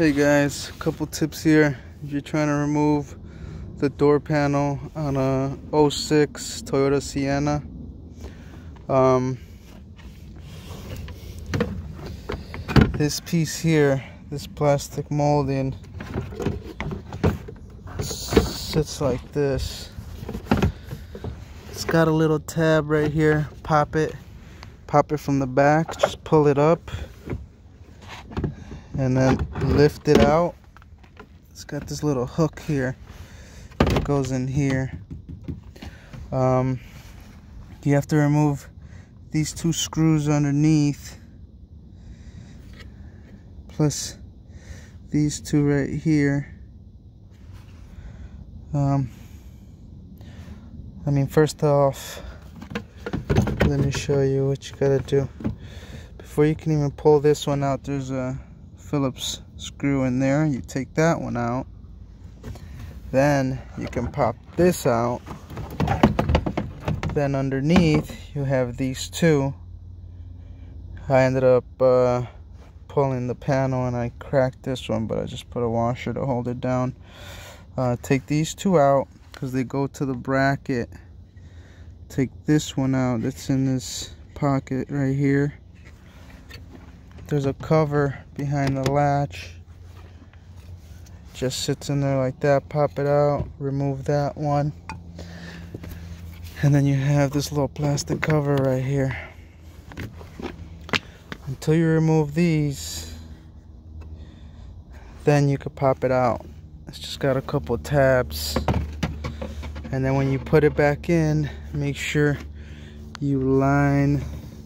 Hey guys, a couple tips here. If you're trying to remove the door panel on a 06 Toyota Sienna, um, this piece here, this plastic molding, sits like this. It's got a little tab right here. Pop it, pop it from the back. Just pull it up and then lift it out. It's got this little hook here. It goes in here. Um, you have to remove these two screws underneath plus these two right here um, I mean first off let me show you what you gotta do before you can even pull this one out there's a Phillips screw in there. You take that one out. Then you can pop this out. Then underneath you have these two. I ended up uh, pulling the panel and I cracked this one but I just put a washer to hold it down. Uh, take these two out because they go to the bracket. Take this one out that's in this pocket right here there's a cover behind the latch just sits in there like that pop it out remove that one and then you have this little plastic cover right here. Until you remove these, then you could pop it out. It's just got a couple tabs. And then when you put it back in, make sure you line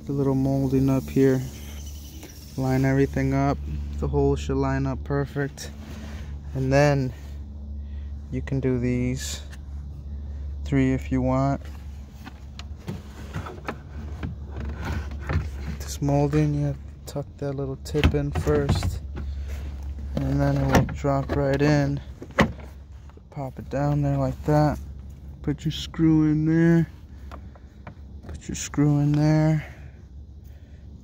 the little molding up here. Line everything up. The hole should line up perfect. And then you can do these three if you want. this molding you have to tuck that little tip in first and then it will drop right in pop it down there like that put your screw in there put your screw in there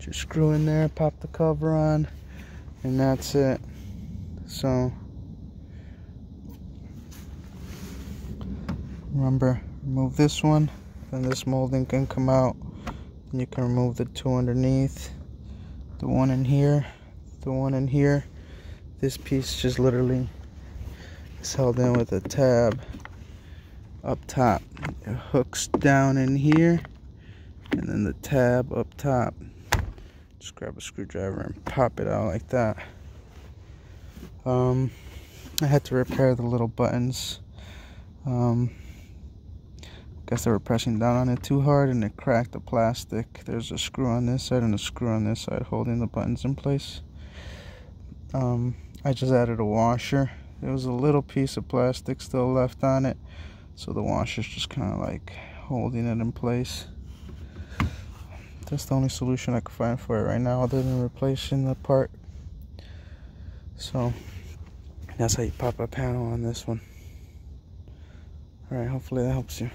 put your screw in there pop the cover on and that's it. So remember remove this one then this molding can come out. And you can remove the two underneath the one in here the one in here. This piece just literally is held in with a tab up top. It hooks down in here and then the tab up top just grab a screwdriver and pop it out like that. Um, I had to repair the little buttons. Um, guess they were pressing down on it too hard and it cracked the plastic. There's a screw on this side and a screw on this side holding the buttons in place. Um, I just added a washer. There was a little piece of plastic still left on it. So the washer's just kind of like holding it in place that's the only solution I could find for it right now other than replacing the part. So that's how you pop a panel on this one. Alright hopefully that helps you